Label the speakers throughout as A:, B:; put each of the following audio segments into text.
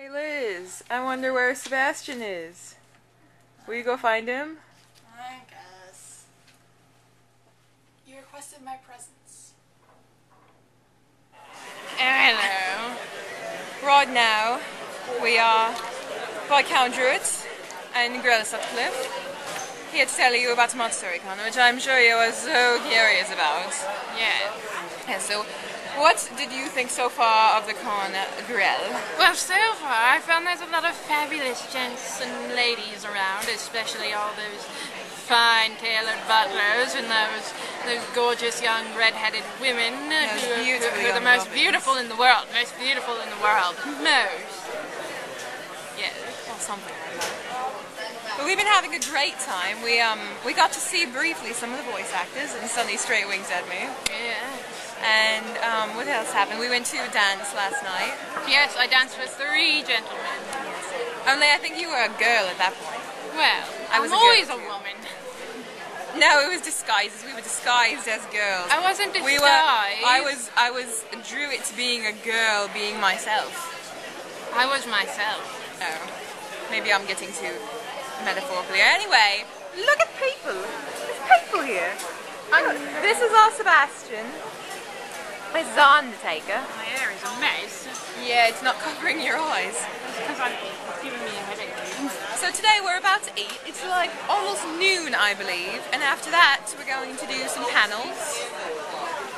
A: Hey Liz, I wonder where Sebastian is. Will you go find him?
B: I guess. You requested my presence.
A: Eh, hello. Right now, we are by Count Druitt and Grella Sutcliffe. Here to tell you about Matsuricon, which I'm sure you are so curious about.
C: Yeah.
A: Yeah, so what did you think so far of the con, Grell?
C: Well, so far, I found there's a lot of fabulous gents and ladies around, especially all those fine tailored butlers and those those gorgeous young red-headed women
A: Those
C: who, are- who are the most
A: women.
C: beautiful in the world, most beautiful in the world, most. Yes.
A: Or something like that. But we've been having a great time. We um we got to see briefly some of the voice actors in Sonny Strait Wings at me.
C: Yeah.
A: And um, what else happened? We went to a dance last night.
C: Yes, I danced with three gentlemen.
A: Only I think you were a girl at that point.
C: Well,
A: I was
C: I'm
A: a
C: always a woman.
A: No, it was disguises. We were disguised as girls.
C: I wasn't disguised.
A: We were. I was. I was drew it to being a girl, being myself.
C: I was myself.
A: Oh, maybe I'm getting too metaphorical. Anyway, look at people. There's people here. This is our Sebastian. Is our Undertaker.
C: My hair is a mess.
A: Yeah, it's not covering your eyes.
C: Because it's giving me a headache.
A: So today we're about to eat. It's like almost noon, I believe. And after that, we're going to do some panels.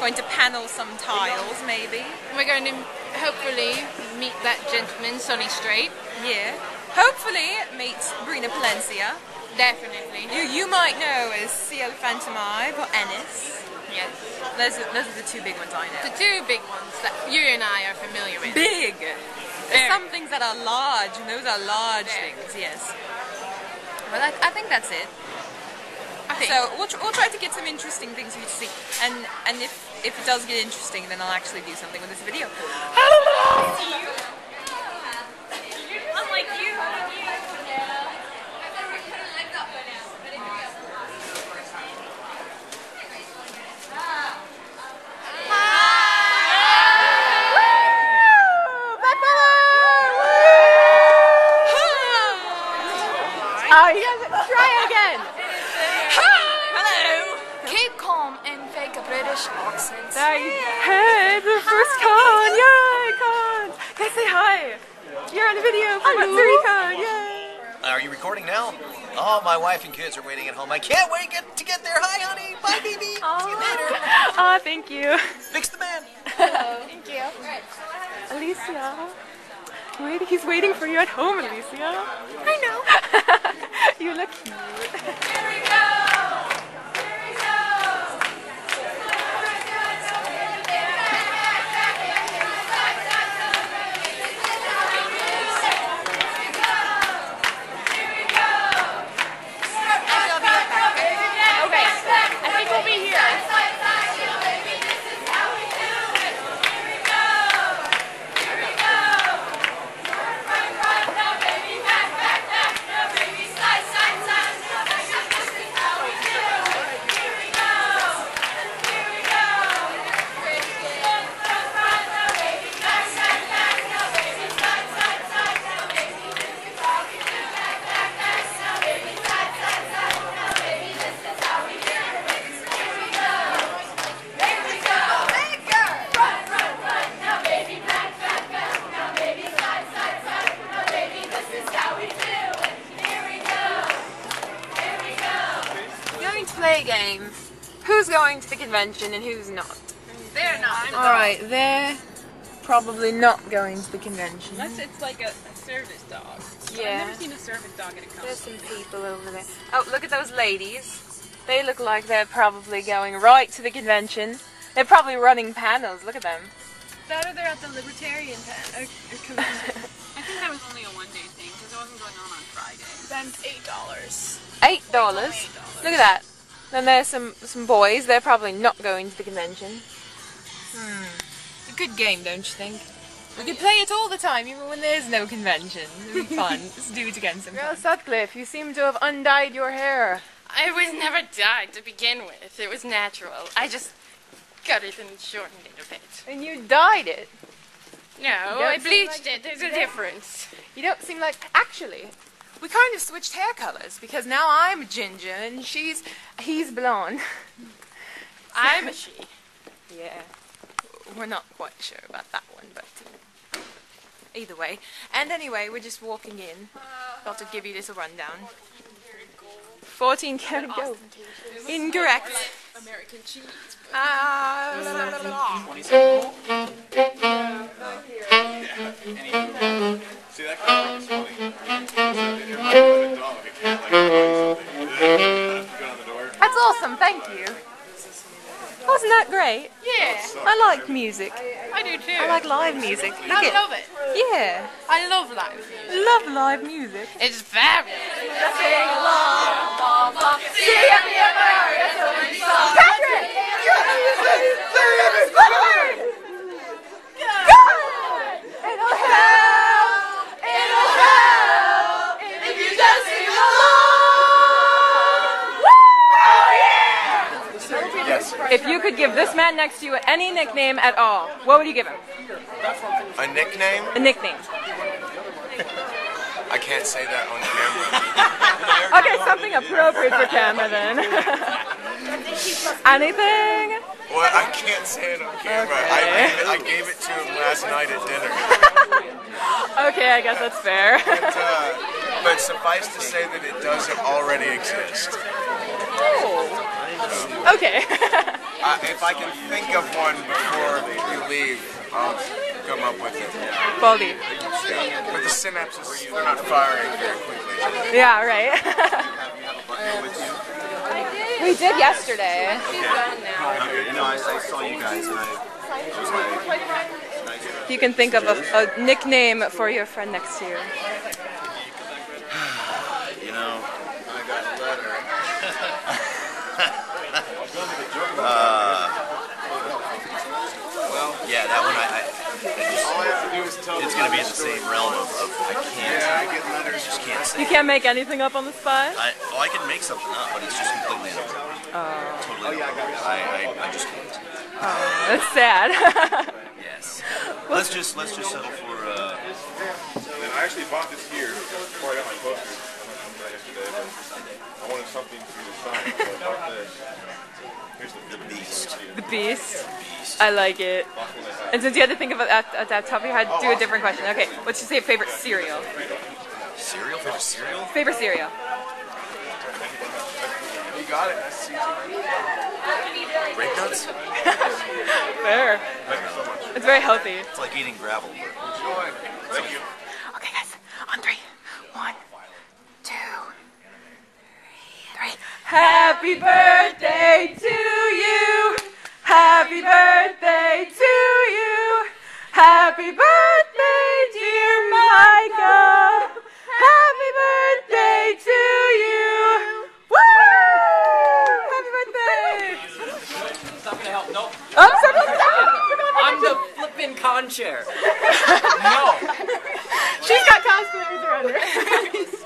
A: Going to panel some tiles, maybe.
C: We're going to hopefully meet that gentleman, Sonny Strait.
A: Yeah. Hopefully meet Brina Palencia.
C: Definitely.
A: You you might know as Ciel Phantomhive or Ennis.
C: Yes.
A: Those are, those are the two big ones I know.
C: The two big ones that you and I are familiar with.
A: Big. There's
C: Very.
A: some things that are large, and those are large
C: Very.
A: things. Yes. Well, I, I think that's it.
C: I think.
A: So we'll, tr- we'll try to get some interesting things for you to see, and and if if it does get interesting, then I'll actually do something with this video. Unlike you. Oh, you guys try it again. Hello.
B: Keep calm and fake a British accent.
A: Hey, the first con, yay, con. Can I say hi? You're on a video for Matsuri Con, yay.
D: Are you recording now? Oh, my wife and kids are waiting at home. I can't wait get, to get there. Hi, honey. Bye, baby. See you later.
A: Aw, thank you.
D: Fix the man. Hello.
B: Thank you.
A: Alicia. Wait, he's waiting for you at home, Alicia. I know. you look cute. play game. Who's going to the convention and who's not?
C: They're not.
A: Alright, they're probably not going to the convention.
E: Unless it's like a, a service dog.
A: Yeah.
E: I've never seen a service dog at a
A: There's some people over there. Oh, look at those ladies. They look like they're probably going right to the convention. They're probably running panels. Look at them.
E: That or they're at the Libertarian pen, or, or convention. I think that was only a one day thing because it wasn't going on on Friday.
B: Then. Eight dollars.
E: $8.
A: Look at that. Then there's some some boys. They're probably not going to the convention. Hmm. It's a good game, don't you think? We could play it all the time, even when there's no convention. It'd be fun. Let's do it again sometime. Grell Sutcliffe, you seem to have undyed your hair.
C: I was never dyed to begin with. It was natural. I just cut it and shortened it a bit.
A: And you dyed it.
C: No, I bleached
A: like
C: it. There's a difference.
A: You don't seem like actually. We kind of switched hair colors because now I'm ginger and she's he's blonde.
C: I'm a she.
A: Yeah, we're not quite sure about that one, but uh, either way. And anyway, we're just walking in. Thought to give you this a rundown. 14 karat gold. Incorrect.
E: American cheese.
A: Ah,
F: is funny. It the.
A: That's awesome, thank you. Wasn't that great?
C: Yeah,
A: I like music.
C: I do too.
A: I like live music. Look
C: I
A: at-
C: love it.
A: Yeah,
C: I love life.
A: love live music.
C: It's fabulous.
D: Yes.
A: If you could give this man next to you any nickname at all, what would you give him?
F: A nickname?
A: A nickname.
F: I can't say that on camera.
A: Okay, something appropriate for camera then. Anything?
F: well, I can't say it on camera. I, gave it, I gave it to him last night at dinner.
A: Okay, I guess that's fair.
F: But, uh, but suffice to say that it doesn't already exist.
A: okay.
F: Uh, if I can think of one before you leave, I'll come up with it.
A: Baldy.
F: Yeah. But the synapses, they're not firing very quickly.
A: Yeah, right. we did yesterday.
D: You know, I, I saw you guys and I, I was like,
A: If you can think of a, a nickname for your friend next to you.
D: you know, I got a letter. well, yeah, that one I, I, I just,
F: All I have to do is tell
D: it's gonna be in the same realm of, of I can't,
F: Yeah, I get letters.
D: just can't say.
A: You can't make anything up on the spot?
D: I, oh, I can make something up, but it's just completely inappropriate. Totally inappropriate. I, I, I just can't.
A: That's sad.
D: Yes. Let's just let's just settle for uh,
F: And I actually bought this here before I got my poster. I went from yesterday, but I wanted something for you to sign, so I bought this. Here's the,
D: the beast.
A: the beast. I like it. And since you had to think of it at, at that top of your head, do a oh, different question. Okay, what's your favorite cereal?
D: Cereal? Favorite cereal?
A: Favorite cereal?
F: You got it. Nice to see you.
D: Grape nuts?
A: Fair.
F: Thank you so much.
A: It's very healthy.
D: It's like eating gravel.
F: Enjoy. Thank you.
A: Okay, guys. On three. One, two, three. Happy birthday to you. Happy birthday to you. Happy birthday, dear Micah. Happy birthday to you. Woo! Happy birthday.
G: Not gonna help. Nope.
A: Oh.
G: I'm the flippin' con chair. no.
A: She's got cosplayers around her.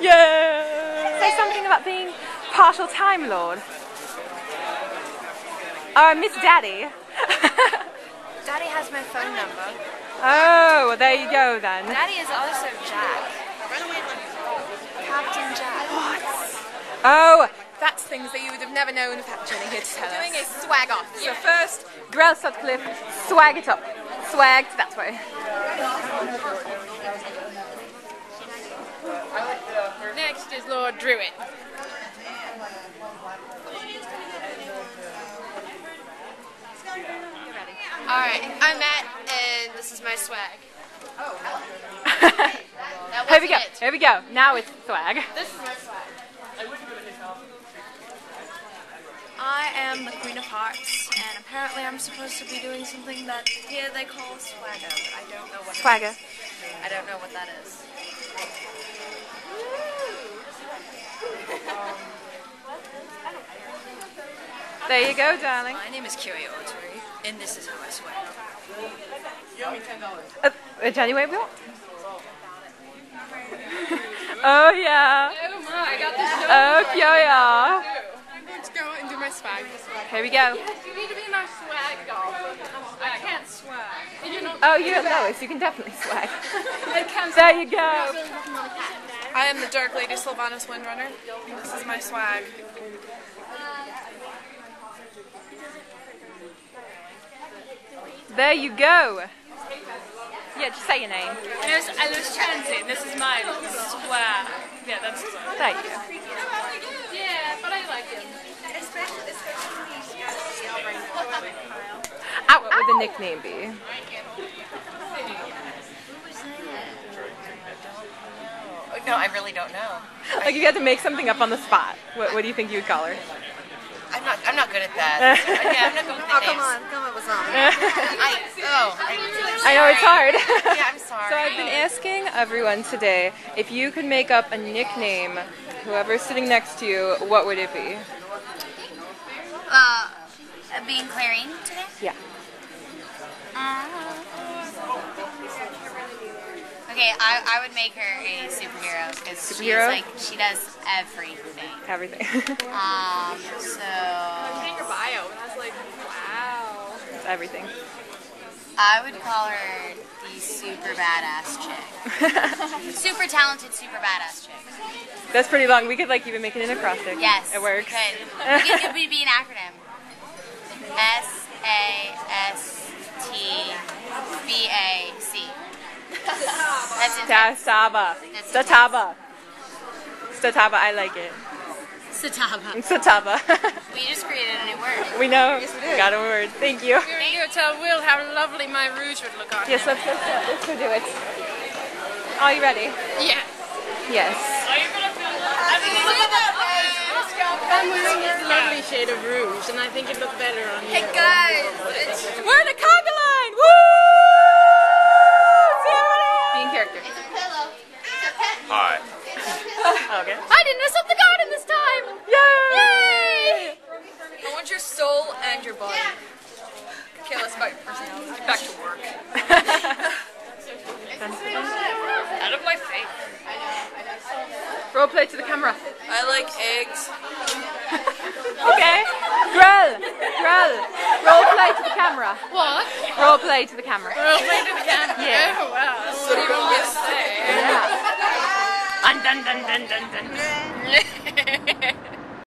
A: yeah. Say something about being partial time lord. Uh, Miss Daddy.
B: Daddy has my phone number.
A: Oh, well, there you go then.
B: Daddy is also Jack. Captain Jack. What?
A: Oh, that's things that you would have never known without Jenny here to tell us. Doing a swag off. So first, Grell Sutcliffe, swag it up. Swagged that way.
C: Next is Lord Druitt.
H: Alright, I'm Matt, and this is my swag. That
A: Here we go.
H: it.
A: Here we go. Now it's swag.
H: This is my swag. I am the Queen of Hearts, and apparently I'm supposed to be doing something that here they call swagger, but I don't know what
A: Swagger.
H: is. I don't know what that is.
A: There you go, darling.
H: My name is Oturi, and this is how I swag.
A: Uh, uh, Jenny, wait, what? oh yeah.
C: Oh
E: I got this note.
A: Oh, yeah, yeah.
E: I'm going to go and do my swag.
A: Here we go.
E: You need to be my swag doll. I can't swag. You know,
A: Oh, you're Lois. You can definitely swag.
E: I can't
A: There you go.
H: I am the Dark Lady Sylvanas Windrunner. This is my swag.
A: There you go. Yeah, just say your name.
E: There's Alice Transit. This is my swag. Yeah, that's swag.
A: There you go.
E: Yeah, but I like it.
A: Ow, what would the nickname be?
I: No, I really don't know.
A: Like if you had to make something up on the spot, what, what do you think you would call her?
I: I'm not. I'm not good at that. yeah, I'm not good with the
H: Oh,
I: names.
H: come on. Come up with something.
I: I. Oh. I,
A: I know it's hard.
I: Yeah, I'm sorry.
A: So I've been asking everyone today if you could make up a nickname, whoever's sitting next to you, what would it be?
B: Uh, being Clarine today?
A: Yeah.
B: Okay, I, I would make her a superhero because she's
A: Superhero?
B: like she does everything.
A: Everything.
B: Um, so
E: Reading your bio, and I was like, wow.
A: It's everything.
B: I would call her the super badass chick. super talented, super badass chick.
A: That's pretty long. We could like even make it an acrostic.
B: Yes,
A: It works.
B: Could. It could be an acronym. S A S T B A C. That's it.
A: Sataba. Sataba. Sataba. I like it.
B: Sataba.
A: Sataba.
B: We just created a new word.
A: we know. we Got a word. Thank you.
C: You go tell Will how lovely my rouge would look on
A: Yes,
C: him.
A: let's go. Let's go do it. Are you ready?
C: Yeah.
A: Yes.
C: I'm wearing this lovely shade of rouge, and I think it'd look better on you.
H: Hey, guys,
A: We're in a conga line. Woo! See everybody? Being character.
F: Hi.
A: Okay.
H: I didn't mess up the garden this time.
A: Yay!
H: I want your soul and your body. Okay, let's about your personality. Get back to work. Out of my face.
A: Role play to the camera.
H: I like eggs.
A: Okay. Grell. Grell. Role play to the camera.
C: What?
A: Role play to the camera.
C: Well, play to the camera.
A: Yeah.
C: Oh, wow.
H: What do you want me to say?
A: ンダンダンダン